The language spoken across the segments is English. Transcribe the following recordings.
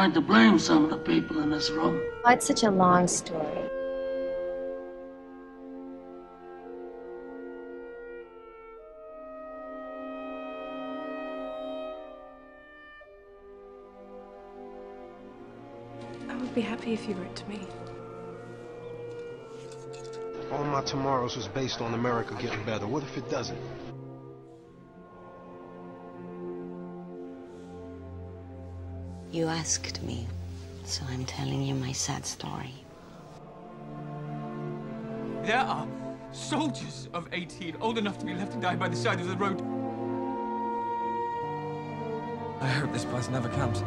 hard to blame some of the people in this room. Why it's such a long story. I would be happy if you wrote to me. All my tomorrows was based on America getting better. What if it doesn't? You asked me, so I'm telling you my sad story. There are soldiers of 18 old enough to be left to die by the side of the road. I hope this bus never comes.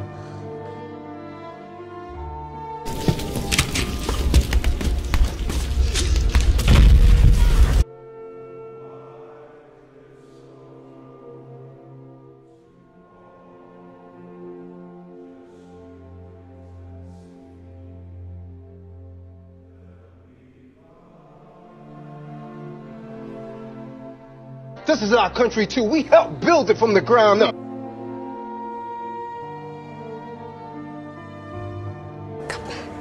This is our country too. We helped build it from the ground up. Come back.